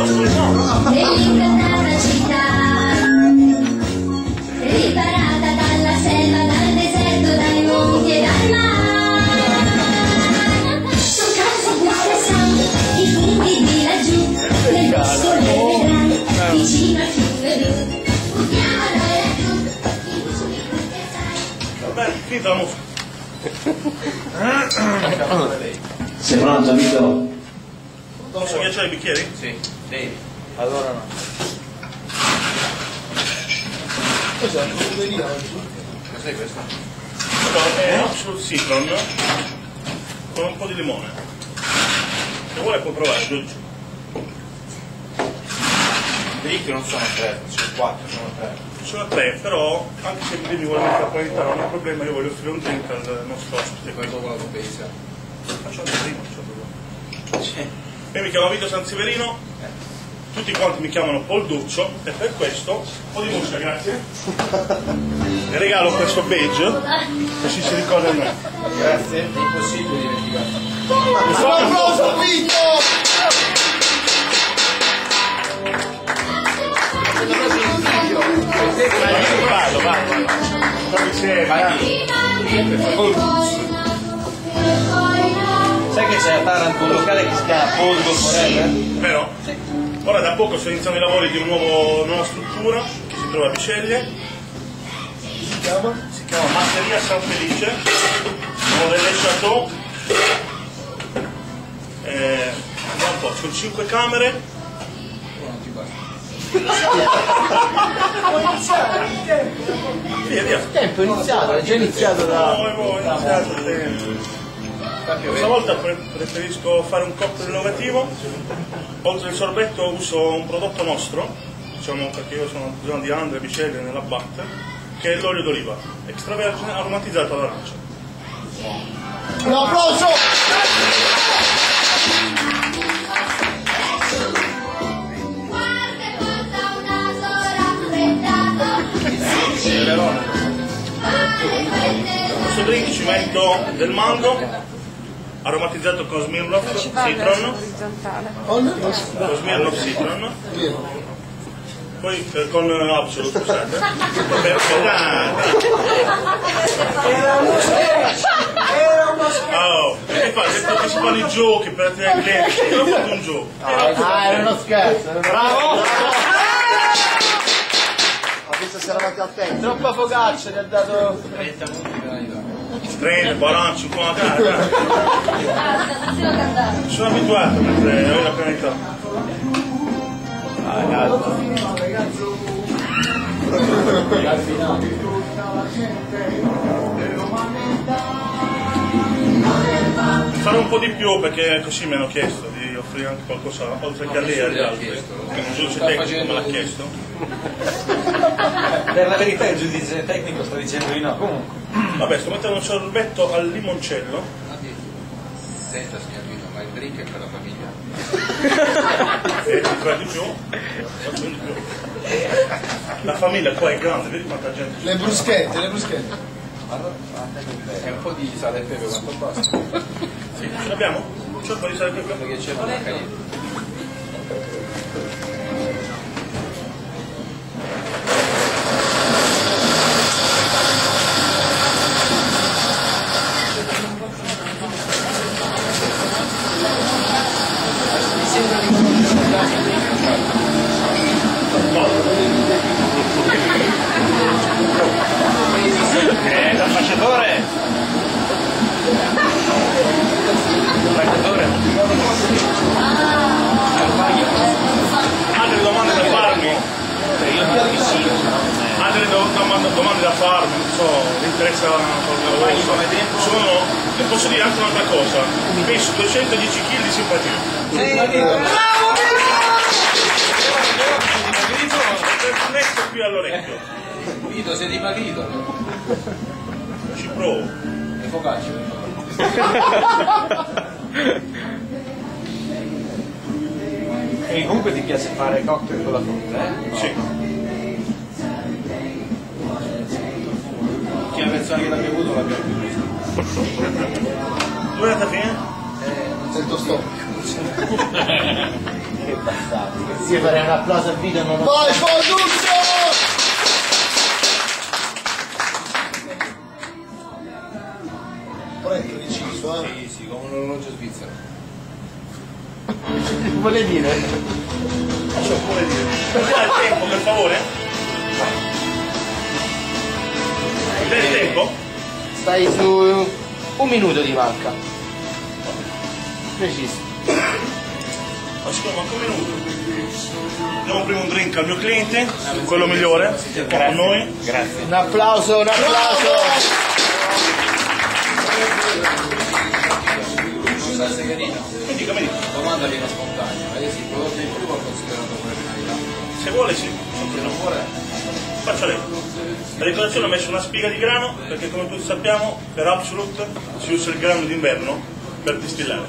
Nell'incantata città, riparata dalla selva, dal deserto, dai monti e dal mare. Su case interessanti, i funghi di laggiù, nel bosco le vedrai, vicino al fiume blu. Vabbè, musica. Sei pronto, Vito? Posso ghiacciare i bicchieri? Sì, devi. Allora no. Cos'è? Oggi? Cos'è questo? Allora, è Absolute Citron con un po' di limone. Se vuole puoi provare, Giorgio. Drink non sono tre, sono quattro, sono tre. Sono tre, però anche se mi vuole mettere a qualità non è un problema, io voglio offrire un drink al nostro ospite. Poi dopo la compensa. Facciamo prima, facciamo prima. Io mi chiamo Vito Sanseverino, tutti quanti mi chiamano Paul Duccio e per questo un po' di musica, grazie. Le regalo questo badge così si ricorda di me. Grazie. È impossibile dimenticare. Un applauso Vito! Vai, vado, vai. Proprio seria. Sai Locale che si chiama Poldo? Ora da poco sto iniziando i lavori di un nuovo- una nuova struttura che si trova a Biceglie. Si chiama? Si chiama Masseria San Felice, Modello Chateau. Eh, andiamo un po', sono 5 camere. Via, via. Tempo è iniziato, è già iniziato da... Voi, voi, iniziate il tempo. Questa volta pre- preferisco fare un cocktail innovativo. Oltre al sorbetto uso un prodotto nostro, diciamo perché io sono zona di Andre, Biceglie, nella Batte, che è l'olio d'oliva, extravergine aromatizzato all'arancia. Un applauso! Questo drink ci metto del mango, aromatizzato con Smirnoff Citron, Con? Smirnoff Citron, poi eh, con eh, Absolute, scusate. Vabbè, ok, dai, dai. Oh, che fa? Che si fanno i giochi per attirare i clienti. Io ho fatto un gioco. Ah, era uno scherzo. Bravo! Ho visto se eravate attenti. Troppa focaccia, ti ha dato... 30 punti penalità. 30, 40, 50, dai, dai. Sono abituato mentre ho la penalità. Farò un po' di più perché così mi hanno chiesto di offrire anche qualcosa oltre che a lei agli altri. Che un giudice tecnico me l'ha chiesto. Per la verità il giudice tecnico sta dicendo di no. Comunque. Vabbè, sto mettendo un sorbetto al limoncello. Senta signor Vino, ma il drink è per la famiglia. E ti fai di più. La famiglia qua è grande, vedi quanta gente. Le bruschette, le bruschette. È un po' di sale e pepe quanto basta. Sì, ce l'abbiamo? Un po' di sale e pepe? Perché c'è una cagna. Eh, da fasciatore! Fasciatore! Altre domande da farmi? Io credo di sì. Altre do- domande, da farmi, non so, mi interessa. Sono, le posso dire anche un'altra cosa, peso 210 kg di simpatia. Vito, sei dimagrito. Provo. Le focacce. E comunque ti piace fare cocktail con la frutta, eh? Sì. Chi è la persona che l'ha bevuto l'abbiamo bevuto. Dove è andata a finire? Sento stomaco. bastardi. Sì, farei un applauso al video non Vai, Fonduccio! Vuole dire? Posso pure dire. Dai il tempo, per favore? Dai il tempo? Stai su un minuto di manca. Preciso. Ma siccome manca un minuto. Diamo prima un drink al mio cliente, quello migliore, con noi. Grazie. Un applauso, un applauso! Scusa Severino, Mi dica, mi dica. domanda viene spontanea, ma io sì, prodotto in più ho considerato come finalità. Se vuole sì, Se non vuole, faccia lei. La decorazione ho messo una spiga di grano perché come tutti sappiamo per Absolute si usa il grano d'inverno per distillare.